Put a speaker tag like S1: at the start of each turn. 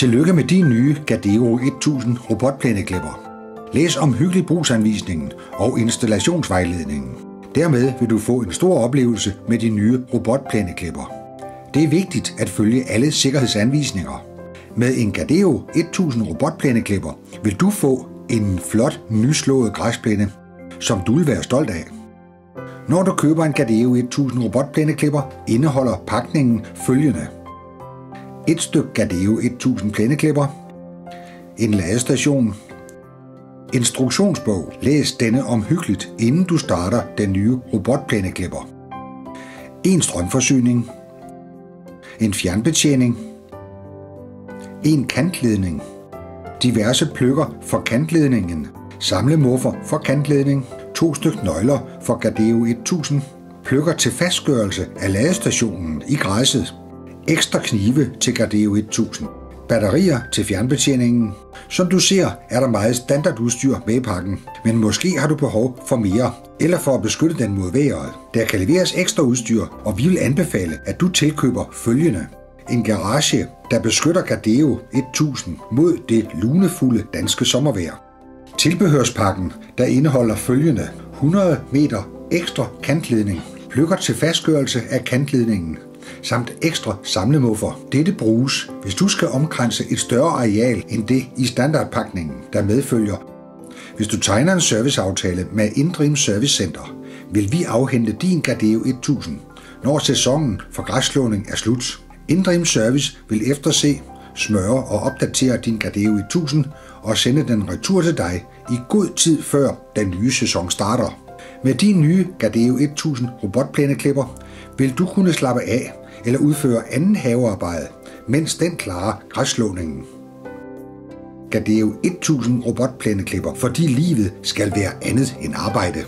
S1: Tillykke med din nye Gadeo 1000 robotplæneklipper. Læs om hyggelig brugsanvisningen og installationsvejledningen. Dermed vil du få en stor oplevelse med de nye robotplæneklipper. Det er vigtigt at følge alle sikkerhedsanvisninger. Med en Gadeo 1000 robotplæneklipper vil du få en flot nyslået græsplæne, som du vil være stolt af. Når du køber en Gadeo 1000 robotplæneklipper, indeholder pakningen følgende. Et stykke Gadeo 1000 plæneklipper, en ladestation, instruktionsbog. Læs denne omhyggeligt, inden du starter den nye robotplæneklipper. En strømforsyning, en fjernbetjening, en kantledning, diverse pløkker for kantledningen, samlemuffer for kantledning, to styk nøgler for Gardeo 1000, pløkker til fastgørelse af ladestationen i græsset, ekstra knive til Gardeo 1000, batterier til fjernbetjeningen. Som du ser, er der meget standardudstyr med i pakken, men måske har du behov for mere, eller for at beskytte den mod vejret. Der kan leveres ekstra udstyr, og vi vil anbefale, at du tilkøber følgende. En garage, der beskytter Gardeo 1000 mod det lunefulde danske sommervejr. Tilbehørspakken, der indeholder følgende 100 meter ekstra kantledning, plukker til fastgørelse af kantledningen, samt ekstra samlemuffer. Dette bruges, hvis du skal omkranse et større areal end det i standardpakningen, der medfølger. Hvis du tegner en serviceaftale med Indrim Service Center, vil vi afhente din Gardeo 1000, når sæsonen for græsslåning er slut. Indrim Service vil efterse, smøre og opdatere din Gardeo 1000 og sende den retur til dig i god tid før den nye sæson starter. Med din nye Gardeo 1000 robotplæneklipper vil du kunne slappe af eller udføre anden havearbejde, mens den klarer græsslåningen. Gadeo 1000 robotplæneklipper, fordi livet skal være andet end arbejde.